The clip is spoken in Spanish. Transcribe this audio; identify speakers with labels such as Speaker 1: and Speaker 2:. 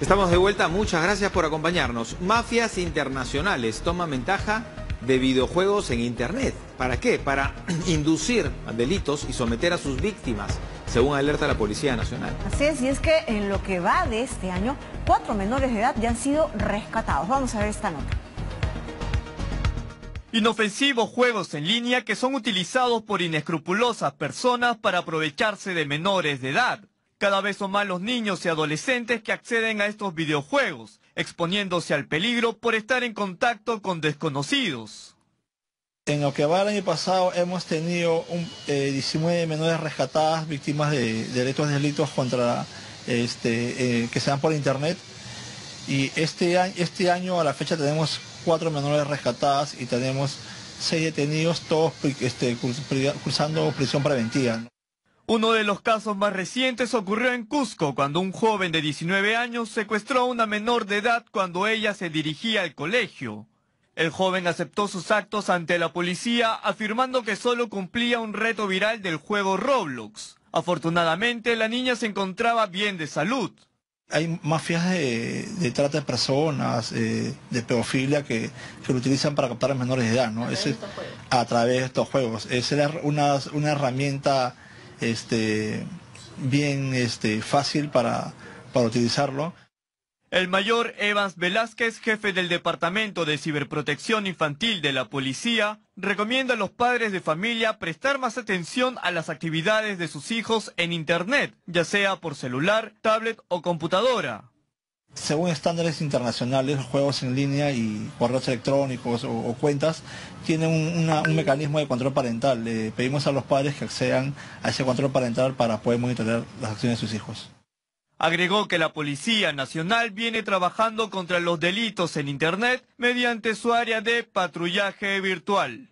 Speaker 1: Estamos de vuelta, muchas gracias por acompañarnos. Mafias internacionales toman ventaja de videojuegos en Internet. ¿Para qué? Para inducir a delitos y someter a sus víctimas, según alerta la Policía Nacional.
Speaker 2: Así es, y es que en lo que va de este año, cuatro menores de edad ya han sido rescatados. Vamos a ver esta nota.
Speaker 3: Inofensivos juegos en línea que son utilizados por inescrupulosas personas para aprovecharse de menores de edad. Cada vez son más los niños y adolescentes que acceden a estos videojuegos, exponiéndose al peligro por estar en contacto con desconocidos.
Speaker 4: En lo que va el año pasado hemos tenido un, 19 eh, menores rescatadas víctimas de, de estos delitos contra este, eh, que se dan por internet. Y este este año a la fecha tenemos cuatro menores rescatadas y tenemos seis detenidos, todos este, cursando prisión preventiva.
Speaker 3: Uno de los casos más recientes ocurrió en Cusco, cuando un joven de 19 años secuestró a una menor de edad cuando ella se dirigía al colegio. El joven aceptó sus actos ante la policía, afirmando que solo cumplía un reto viral del juego Roblox. Afortunadamente, la niña se encontraba bien de salud.
Speaker 4: Hay mafias de, trata de personas, eh, de pedofilia que, lo utilizan para captar a menores de edad, ¿no? A través, de, estos a través de estos juegos. Es una, una herramienta este, bien este, fácil para, para utilizarlo.
Speaker 3: El mayor Evans Velázquez, jefe del Departamento de Ciberprotección Infantil de la Policía, recomienda a los padres de familia prestar más atención a las actividades de sus hijos en Internet, ya sea por celular, tablet o computadora.
Speaker 4: Según estándares internacionales, los juegos en línea y correos electrónicos o, cuentas tienen un, mecanismo de control parental. Le pedimos a los padres que accedan a ese control parental para poder monitorear las acciones de sus hijos.
Speaker 3: Agregó que la Policía Nacional viene trabajando contra los delitos en Internet mediante su área de patrullaje virtual.